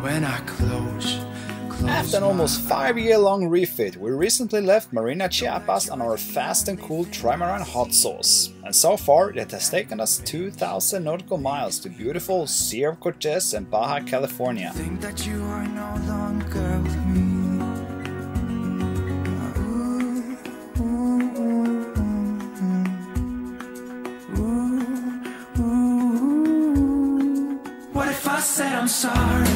when I close. close After an almost five year long refit, we recently left Marina Chiapas on our fast and cool trimaran hot sauce. And so far, it has taken us 2,000 nautical miles to beautiful Sea of Cortez and Baja California. Think that you are no longer with me. Ooh, ooh, ooh, ooh. What if I said I'm sorry?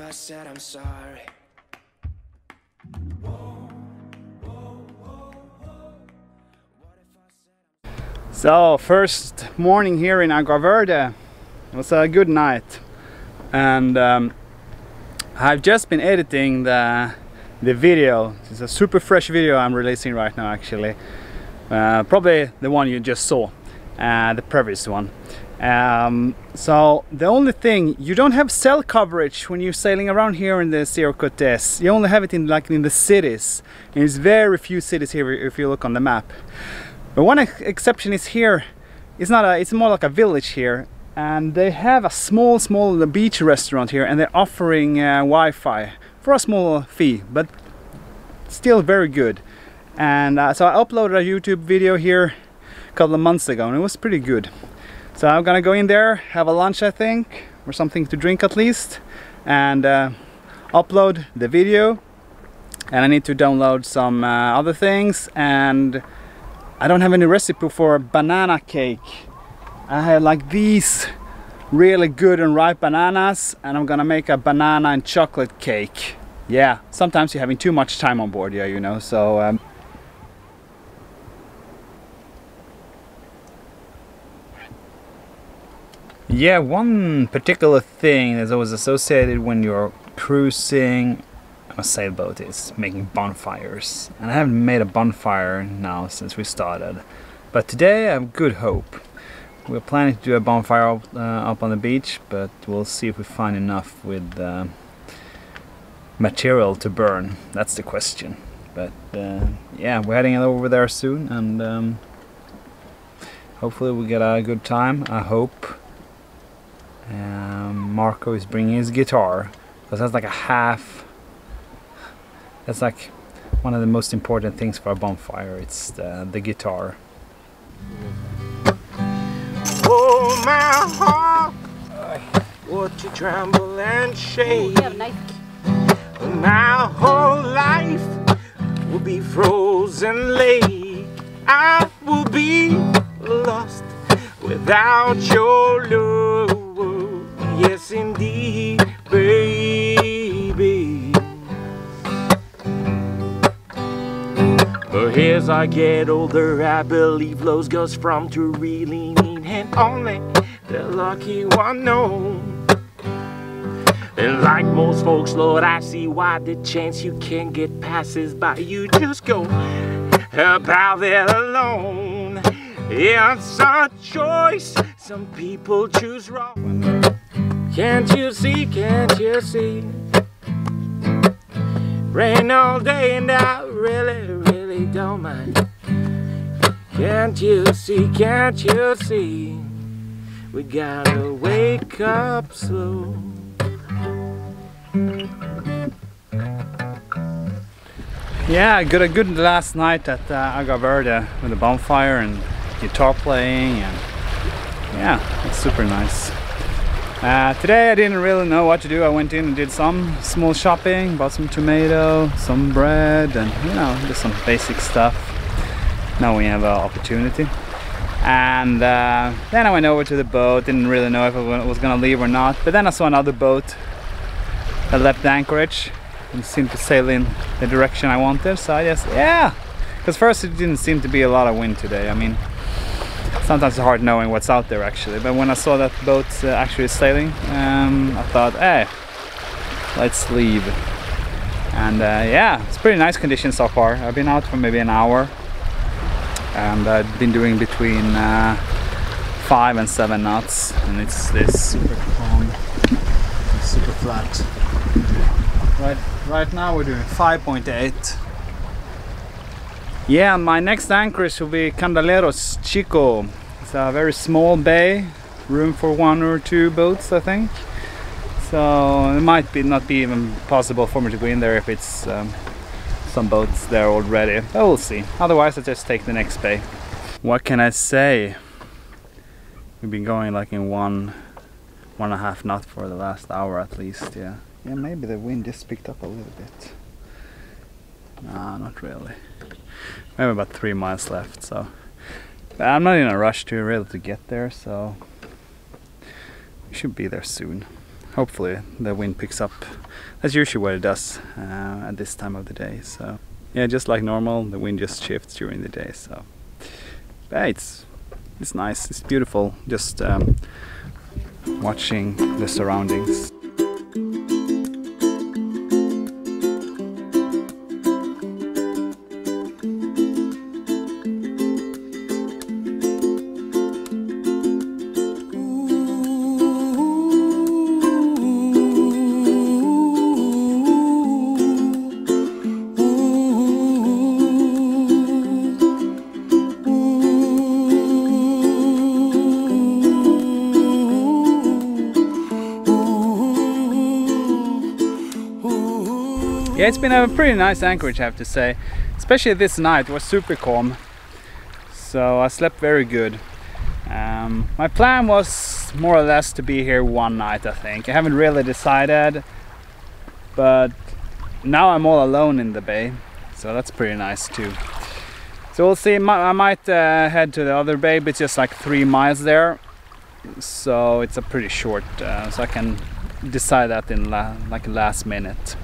I said I'm sorry? So first morning here in Agua Verde. It was a good night, and um, I've just been editing the the video. It's a super fresh video I'm releasing right now, actually. Uh, probably the one you just saw, uh, the previous one. Um, so the only thing you don't have cell coverage when you're sailing around here in the Sea of Cortez. You only have it in like in the cities. And there's very few cities here if you look on the map. But one ex exception is here. It's not a. It's more like a village here, and they have a small, small beach restaurant here, and they're offering uh, Wi-Fi for a small fee, but still very good. And uh, so I uploaded a YouTube video here a couple of months ago, and it was pretty good. So I'm gonna go in there, have a lunch, I think, or something to drink at least, and uh, upload the video. And I need to download some uh, other things and I don't have any recipe for banana cake. I like these really good and ripe bananas and I'm gonna make a banana and chocolate cake. Yeah, sometimes you're having too much time on board, yeah, you know, so... Um, yeah, one particular thing that's always associated when you're cruising on a sailboat is making bonfires. And I haven't made a bonfire now since we started. But today I have good hope. We're planning to do a bonfire up, uh, up on the beach, but we'll see if we find enough with uh, material to burn. That's the question. But uh, yeah, we're heading over there soon and um, hopefully we get a good time. I hope. Um, Marco is bringing his guitar because that's like a half that's like one of the most important things for a bonfire it's the, the guitar Oh, my heart, would you tremble and shake? You have nice My whole life will be frozen lake. I will be lost without your love. Yes, indeed, baby. But as I get older, I believe love goes from to really mean, and only the lucky one knows. And like most folks, Lord, I see why the chance you can get passes by. You just go about it alone. It's a choice some people choose wrong. Can't you see, can't you see? Rain all day and I really, really don't mind. Can't you see, can't you see? We gotta wake up slow. Yeah, I got a good last night at uh, Agua Verde with a bonfire and guitar playing and yeah, it's super nice. Uh, today I didn't really know what to do. I went in and did some small shopping, bought some tomato, some bread and you know, just some basic stuff. Now we have an opportunity. And uh, then I went over to the boat, didn't really know if I was gonna leave or not. But then I saw another boat that left the anchorage and seemed to sail in the direction I wanted. So I just, yeah. Because first it didn't seem to be a lot of wind today. I mean, sometimes it's hard knowing what's out there actually. But when I saw that boat uh, actually sailing, um, I thought, hey, let's leave. And uh, yeah, it's pretty nice conditions so far. I've been out for maybe an hour, and I've been doing between uh, five and seven knots, and it's this super calm, super flat. Right, right now we're doing 5.8. Yeah, my next anchorage will be Candeleros Chico. It's a very small bay, room for one or two boats, I think. So it might be not be even possible for me to go in there if it's um, some boats there already. But we'll see. Otherwise, I just take the next bay. What can I say? We've been going like in one, one and a half knot for the last hour at least. Yeah. Yeah, maybe the wind just picked up a little bit. Nah, not really. We have about three miles left, so I'm not in a rush to really to get there, so we should be there soon. Hopefully the wind picks up. That's usually what it does uh, at this time of the day. So yeah, just like normal, the wind just shifts during the day. So but it's it's nice. It's beautiful. Just um, watching the surroundings. It's been a pretty nice anchorage, I have to say. Especially this night, was super calm. So I slept very good. Um, my plan was more or less to be here one night, I think. I haven't really decided, but now I'm all alone in the bay, so that's pretty nice too. So we'll see. I might uh, head to the other bay, but it's just like three miles there, so it's a pretty short. Uh, so I can decide that in la like last minute.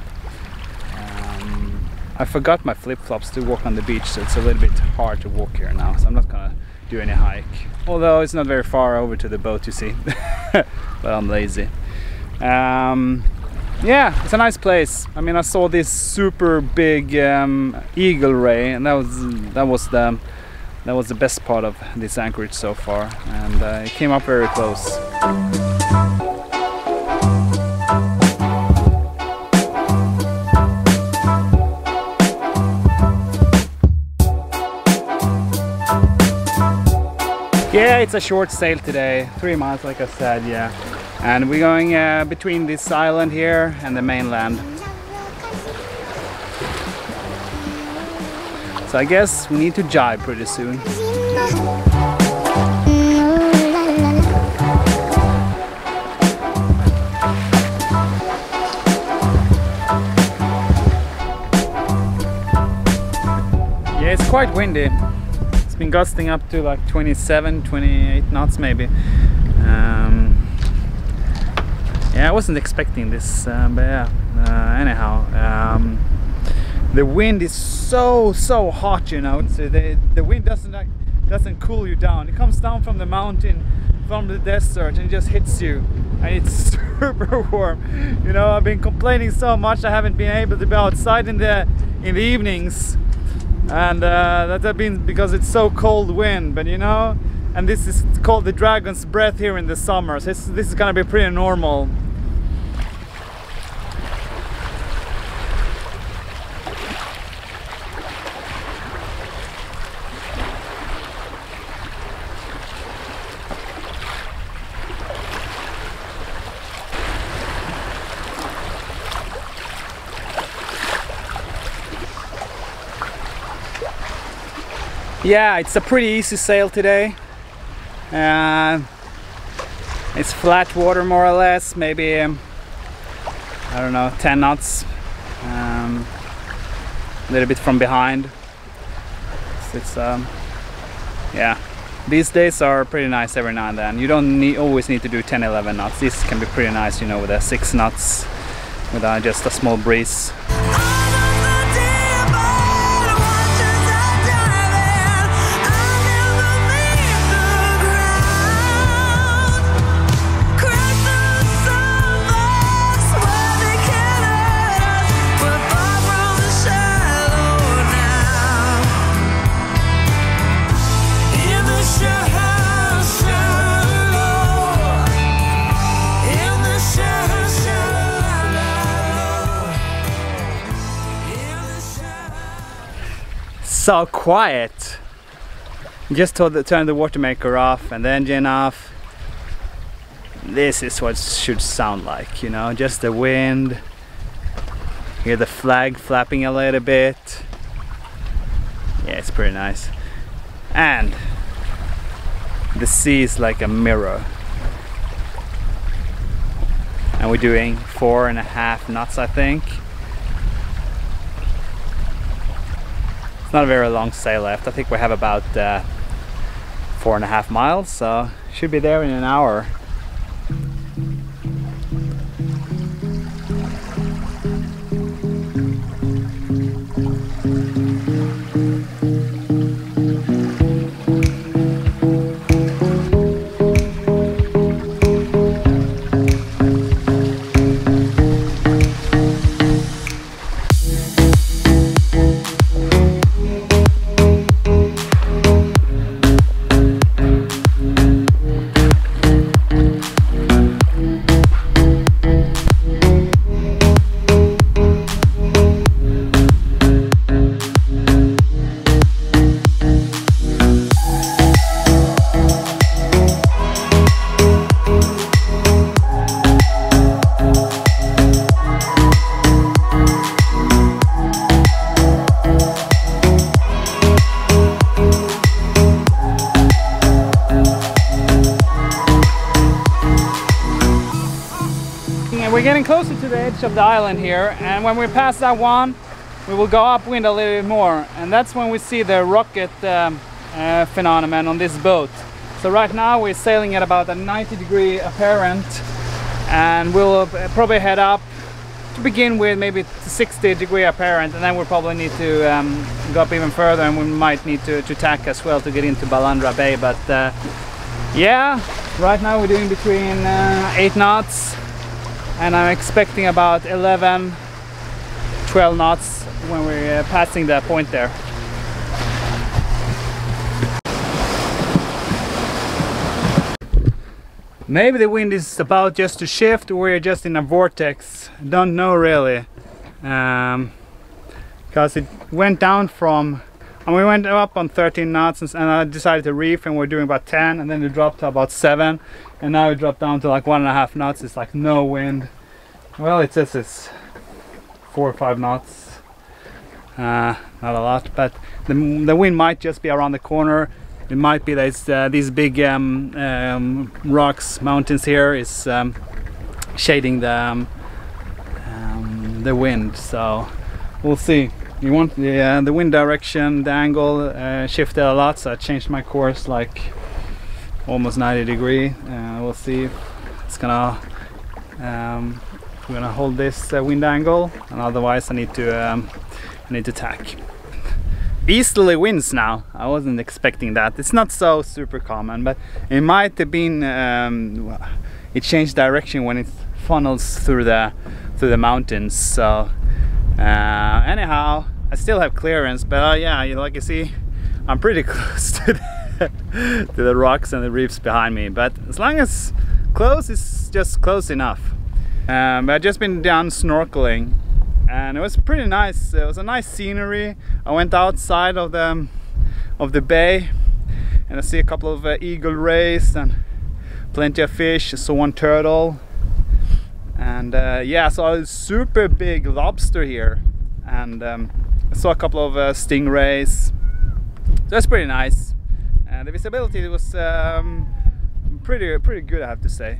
I forgot my flip-flops to walk on the beach so it's a little bit hard to walk here now so I'm not gonna do any hike. Although it's not very far over to the boat you see. But I'm lazy. Um, yeah it's a nice place. I mean I saw this super big um, eagle ray and that was that was the that was the best part of this anchorage so far and uh, it came up very close Yeah, it's a short sail today, three miles like I said, yeah. And we're going uh, between this island here and the mainland. So I guess we need to jibe pretty soon. Yeah, it's quite windy. It's been gusting up to like 27, 28 knots maybe. Um, yeah, I wasn't expecting this, uh, but yeah, uh, anyhow. Um, the wind is so, so hot, you know. So the, the wind doesn't like, doesn't cool you down. It comes down from the mountain, from the desert, and just hits you. And it's super warm. You know, I've been complaining so much I haven't been able to be outside in the in the evenings and uh, that has been because it's so cold wind but you know and this is called the dragon's breath here in the summer. So this is gonna be pretty normal yeah it's a pretty easy sail today. Uh, it's flat water more or less maybe um, I don't know 10 knots um, a little bit from behind. So it's um, yeah. These days are pretty nice every now and then. You don't need, always need to do 10 11 knots. This can be pretty nice you know with a 6 knots with uh, just a small breeze so quiet. Just the, turn the water maker off and the engine off. This is what should sound like, you know, just the wind. Hear the flag flapping a little bit. Yeah, it's pretty nice. And the sea is like a mirror. And we're doing four and a half knots, I think. Not a very long sail left. I think we have about uh, four and a half miles, so should be there in an hour. We're getting closer to the edge of the island here. And when we pass that one we will go upwind a little bit more. And that's when we see the rocket um, uh, phenomenon on this boat. So right now we're sailing at about a 90 degree apparent. And we'll uh, probably head up to begin with maybe 60 degree apparent. And then we'll probably need to um, go up even further. And we might need to, to tack as well to get into Balandra Bay. But uh, yeah right now we're doing between uh, 8 knots and I'm expecting about 11 12 knots when we're uh, passing that point there. Maybe the wind is about just to shift or we're just in a vortex. Don't know really. Um, because it went down from and we went up on 13 knots and I decided to reef and we're doing about 10 and then it dropped to about 7 and now it dropped down to like one and a half knots. It's like no wind. Well it says it's four or five knots. Uh, not a lot but the, the wind might just be around the corner. It might be that it's, uh, these big um, um, rocks mountains here is um, shading the um, um, the wind. So we'll see. You want the uh, the wind direction the angle uh, shifted a lot so I changed my course like almost 90 degree. Uh, we'll see it's gonna um, we're gonna hold this uh, wind angle and otherwise I need to um, I need to tack. Easterly winds now. I wasn't expecting that. It's not so super common but it might have been um, it changed direction when it funnels through the through the mountains. So uh, anyhow I still have clearance but uh, yeah you like you see I'm pretty close to the, to the rocks and the reefs behind me. But as long as close is just close enough. Um, I've just been down snorkeling and it was pretty nice. It was a nice scenery. I went outside of the of the bay and I see a couple of uh, eagle rays and plenty of fish I saw one turtle. And uh, yeah saw a super big lobster here. And um, I saw a couple of uh, stingrays. So that's pretty nice and the visibility was um, pretty pretty good I have to say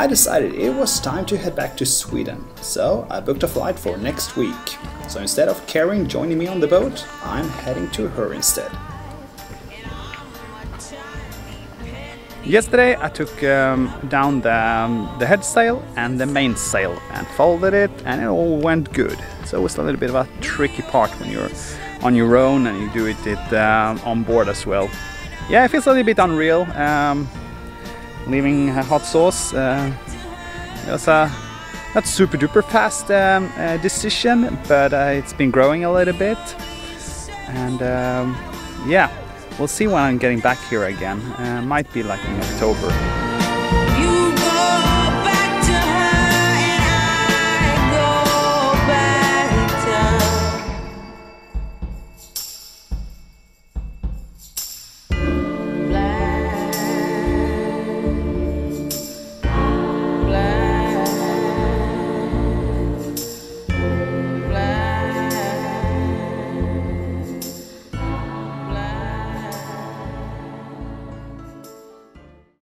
I decided it was time to head back to Sweden, so I booked a flight for next week. So instead of Karen joining me on the boat, I'm heading to her instead. Yesterday I took um, down the, um, the head sail and the mainsail and folded it and it all went good. It's always a little bit of a tricky part when you're on your own and you do it, it um, on board as well. Yeah, it feels a little bit unreal. Um, leaving hot sauce. Uh, it was a not super duper fast um, uh, decision, but uh, it's been growing a little bit. And um, yeah, we'll see when I'm getting back here again. Uh, might be like in October.